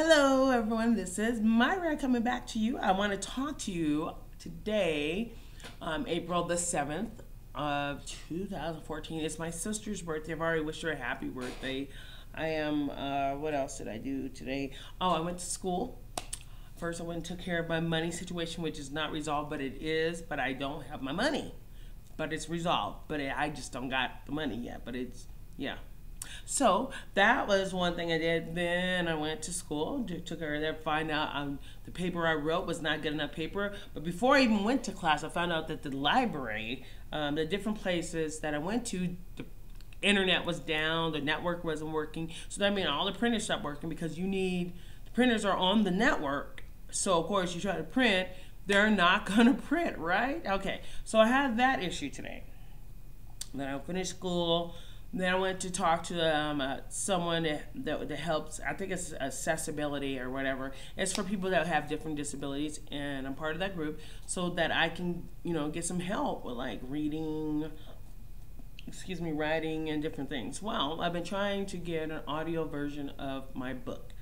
Hello, everyone. This is Myra coming back to you. I want to talk to you today, um, April the 7th of 2014. It's my sister's birthday. I've already wished her a happy birthday. I am, uh, what else did I do today? Oh, I went to school. First, I went and took care of my money situation, which is not resolved, but it is, but I don't have my money. But it's resolved, but it, I just don't got the money yet, but it's, yeah. So that was one thing I did. Then I went to school, took her there, find out um, the paper I wrote was not good enough paper. But before I even went to class, I found out that the library, um, the different places that I went to, the internet was down, the network wasn't working. So that meant all the printers stopped working because you need, the printers are on the network. So of course you try to print, they're not gonna print, right? Okay, so I had that issue today. Then I finished school, then I went to talk to um, uh, someone that, that, that, helps. I think it's accessibility or whatever. It's for people that have different disabilities, and I'm part of that group, so that I can, you know, get some help with like reading, excuse me, writing, and different things. Well, I've been trying to get an audio version of my book.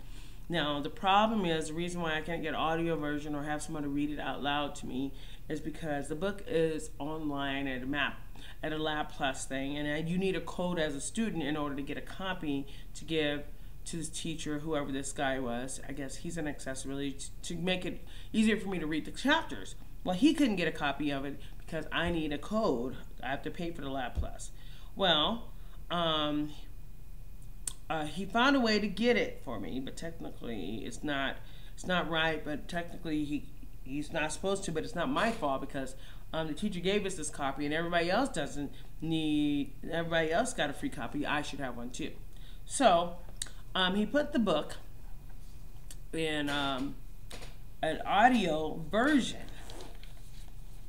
Now, the problem is the reason why I can't get audio version or have someone to read it out loud to me is because the book is online at a map at a lab plus thing and you need a code as a student in order to get a copy to give to this teacher whoever this guy was. I guess he's an accessibility to, to make it easier for me to read the chapters. Well he couldn't get a copy of it because i need a code. I have to pay for the lab plus. Well um, uh, he found a way to get it for me but technically it's not it's not right but technically he he's not supposed to but it's not my fault because um, the teacher gave us this copy and everybody else doesn't need, everybody else got a free copy, I should have one too. So um, he put the book in um, an audio version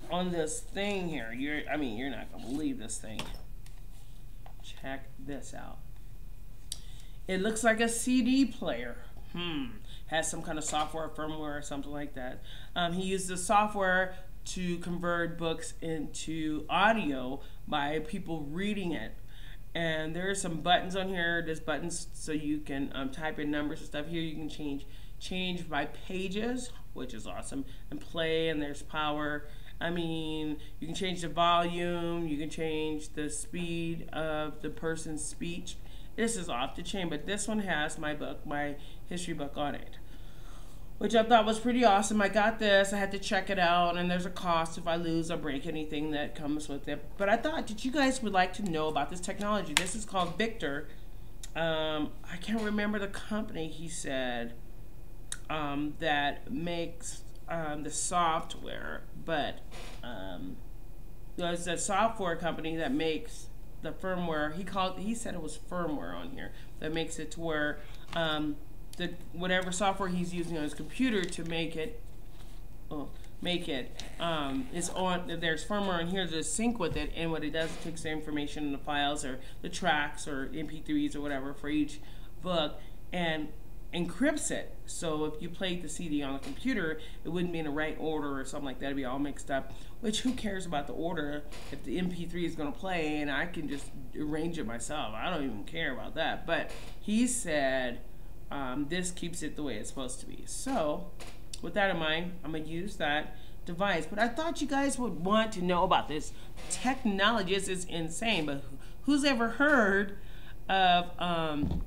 on this thing here. You're, I mean, you're not gonna believe this thing. Check this out. It looks like a CD player. Hmm. Has some kind of software, firmware, or something like that. Um, he used the software to convert books into audio by people reading it. And there are some buttons on here. There's buttons so you can um, type in numbers and stuff. Here you can change change by pages, which is awesome, and play. And there's power. I mean, you can change the volume. You can change the speed of the person's speech. This is off the chain, but this one has my book, my history book on it which I thought was pretty awesome. I got this. I had to check it out, and there's a cost if I lose or break anything that comes with it. But I thought that you guys would like to know about this technology. This is called Victor. Um, I can't remember the company he said um, that makes um, the software, but um, there's a software company that makes the firmware. He called. He said it was firmware on here that makes it to where um, the whatever software he's using on his computer to make it oh, make it um, is on there's firmware in here to sync with it and what it does it takes the information in the files or the tracks or mp3s or whatever for each book and encrypts it so if you played the cd on the computer it wouldn't be in the right order or something like that it'd be all mixed up which who cares about the order if the mp3 is going to play and i can just arrange it myself i don't even care about that but he said um, this keeps it the way it's supposed to be. So with that in mind, I'm gonna use that device. But I thought you guys would want to know about this technology. This is insane, but who's ever heard of um,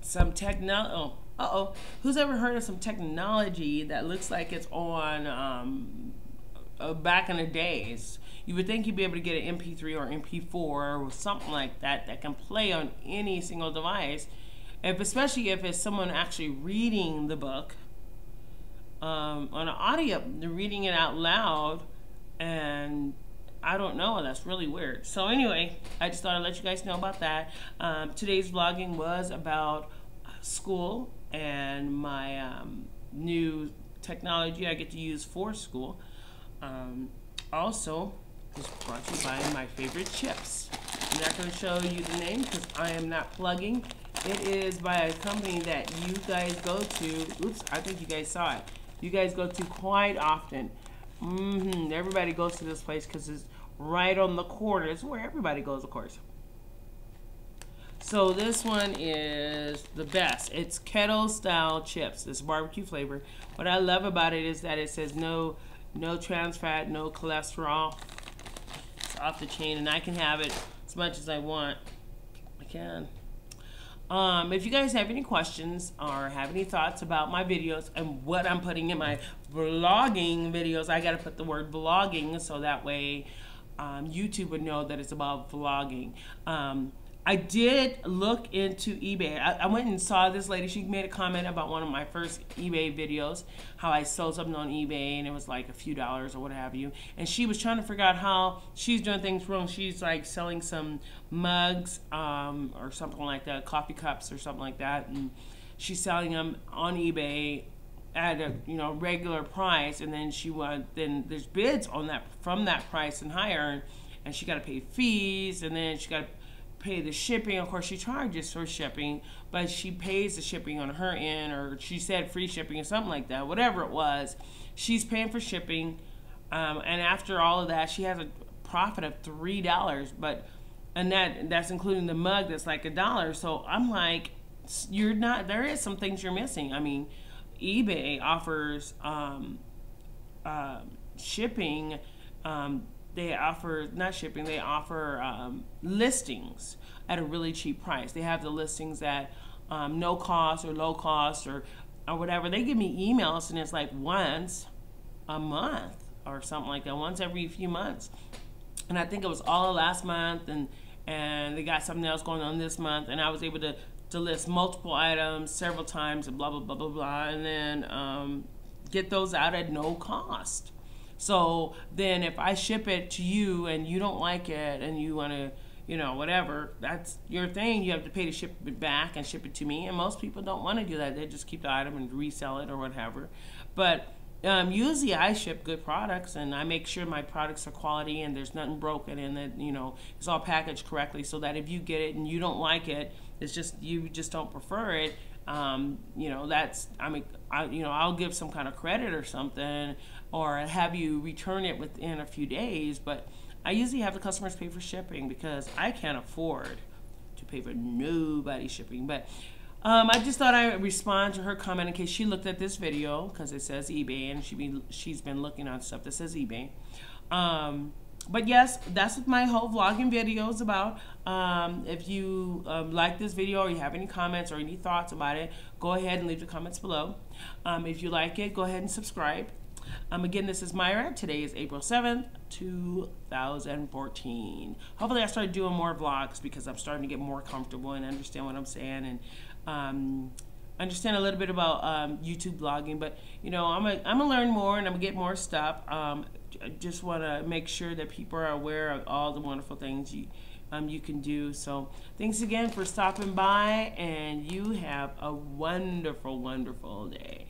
some technology? Oh, uh-oh. Who's ever heard of some technology that looks like it's on um, uh, back in the days? You would think you'd be able to get an MP3 or MP4 or something like that that can play on any single device if especially if it's someone actually reading the book um, on an audio, they're reading it out loud, and I don't know. That's really weird. So anyway, I just thought I'd let you guys know about that. Um, today's vlogging was about school and my um, new technology I get to use for school. Um, also, this brought to you by my favorite chips. I'm not going to show you the name because I am not plugging it is by a company that you guys go to. Oops, I think you guys saw it. You guys go to quite often. Mm-hmm. Everybody goes to this place because it's right on the corner. It's where everybody goes, of course. So this one is the best. It's kettle style chips. This barbecue flavor. What I love about it is that it says no, no trans fat, no cholesterol. It's off the chain, and I can have it as much as I want. I can. Um, if you guys have any questions or have any thoughts about my videos and what I'm putting in my vlogging videos, I got to put the word vlogging so that way um, YouTube would know that it's about vlogging. Um, I did look into eBay. I, I, went and saw this lady. She made a comment about one of my first eBay videos, how I sold something on eBay and it was like a few dollars or what have you. And she was trying to figure out how she's doing things wrong. She's like selling some mugs um, or something like that, coffee cups or something like that, and she's selling them on eBay at a you know regular price, and then she want then there's bids on that from that price and higher, and she got to pay fees, and then she got to pay the shipping. Of course, she charges for shipping, but she pays the shipping on her end, or she said free shipping or something like that. Whatever it was, she's paying for shipping, um, and after all of that, she has a profit of three dollars. But and that that's including the mug that's like a dollar. So I'm like, you're not. There is some things you're missing. I mean, eBay offers um, uh, shipping. Um, they offer not shipping they offer um, listings at a really cheap price. They have the listings at um, no cost or low cost or or whatever. They give me emails and it's like once a month or something like that once every few months. And i think it was all last month and and they got something else going on this month and i was able to to list multiple items several times and blah blah blah blah blah and then um, get those out at no cost so then if I ship it to you and you don't like it and you want to, you know, whatever, that's your thing. You have to pay to ship it back and ship it to me. And most people don't want to do that. They just keep the item and resell it or whatever. But um, usually I ship good products and I make sure my products are quality and there's nothing broken and that, you know, it's all packaged correctly so that if you get it and you don't like it, it's just, you just don't prefer it, um, you know, that's, I mean, I, you know, I'll give some kind of credit or something or have you return it within a few days. But I usually have the customers pay for shipping because I can't afford to pay for nobody shipping. But um, I just thought I would respond to her comment in case she looked at this video because it says eBay and she be, she's been looking on stuff that says eBay. Um, but yes, that's what my whole vlogging video is about. Um, if you um, like this video or you have any comments or any thoughts about it, go ahead and leave the comments below. Um, if you like it, go ahead and subscribe. Um, again, this is Myra. Today is April 7th, 2014. Hopefully I start doing more vlogs because I'm starting to get more comfortable and understand what I'm saying and um, understand a little bit about um, YouTube blogging. But, you know, I'm going to learn more and I'm to get more stuff. Um, I just want to make sure that people are aware of all the wonderful things you, um, you can do. So thanks again for stopping by and you have a wonderful, wonderful day.